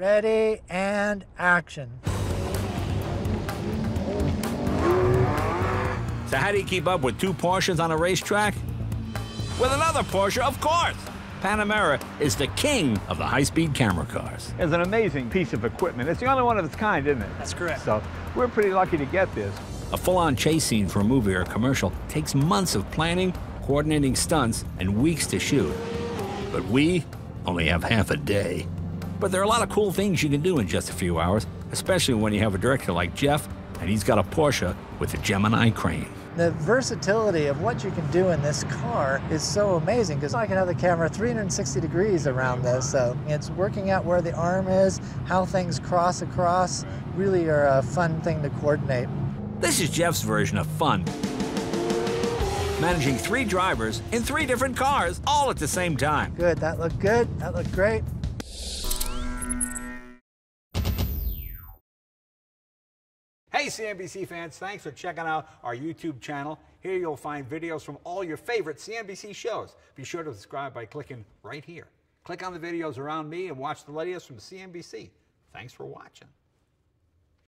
Ready and action. So how do you keep up with two Porsches on a racetrack? With another Porsche, of course. Panamera is the king of the high-speed camera cars. It's an amazing piece of equipment. It's the only one of its kind, isn't it? That's correct. So we're pretty lucky to get this. A full-on chase scene for a movie or commercial takes months of planning, coordinating stunts, and weeks to shoot. But we only have half a day. But there are a lot of cool things you can do in just a few hours, especially when you have a director like Jeff, and he's got a Porsche with a Gemini crane. The versatility of what you can do in this car is so amazing because I can have the camera 360 degrees around this. So it's working out where the arm is, how things cross across, really are a fun thing to coordinate. This is Jeff's version of fun. Managing three drivers in three different cars all at the same time. Good, that looked good, that looked great. Hey CNBC fans, thanks for checking out our YouTube channel. Here you'll find videos from all your favorite CNBC shows. Be sure to subscribe by clicking right here. Click on the videos around me and watch the latest from CNBC. Thanks for watching.